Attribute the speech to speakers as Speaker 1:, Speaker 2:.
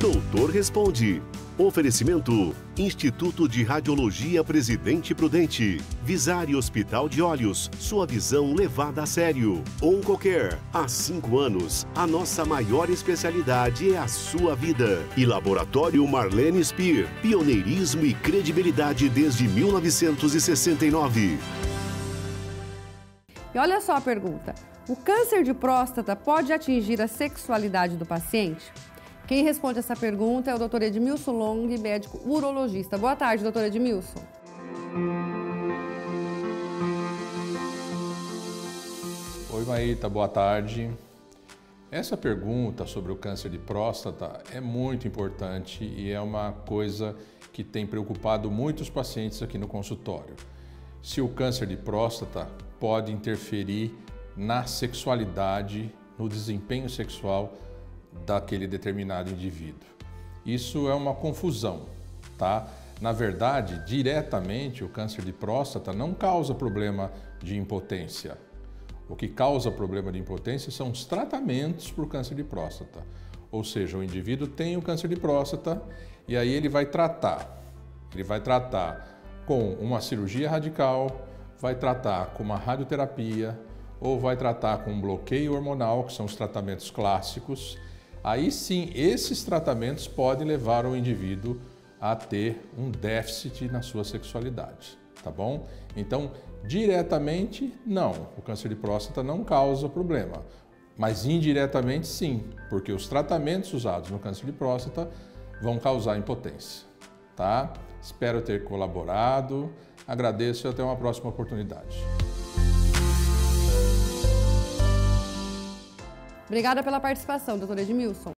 Speaker 1: Doutor Responde. Oferecimento: Instituto de Radiologia Presidente Prudente. Visare Hospital de Olhos. Sua visão levada a sério. Oncoquer. Há cinco anos, a nossa maior especialidade é a sua vida. E Laboratório Marlene Spear. Pioneirismo e credibilidade desde 1969.
Speaker 2: E olha só a pergunta: o câncer de próstata pode atingir a sexualidade do paciente? Quem responde essa pergunta é o Dr. Edmilson Long, médico urologista. Boa tarde, doutor Edmilson.
Speaker 3: Oi, Maíta, boa tarde. Essa pergunta sobre o câncer de próstata é muito importante e é uma coisa que tem preocupado muitos pacientes aqui no consultório. Se o câncer de próstata pode interferir na sexualidade, no desempenho sexual daquele determinado indivíduo. Isso é uma confusão, tá? Na verdade, diretamente o câncer de próstata não causa problema de impotência. O que causa problema de impotência são os tratamentos para o câncer de próstata. Ou seja, o indivíduo tem o câncer de próstata e aí ele vai tratar. Ele vai tratar com uma cirurgia radical, vai tratar com uma radioterapia ou vai tratar com um bloqueio hormonal, que são os tratamentos clássicos aí sim esses tratamentos podem levar o indivíduo a ter um déficit na sua sexualidade, tá bom? Então, diretamente, não, o câncer de próstata não causa problema, mas indiretamente sim, porque os tratamentos usados no câncer de próstata vão causar impotência, tá? Espero ter colaborado, agradeço e até uma próxima oportunidade.
Speaker 2: Obrigada pela participação, doutora Edmilson.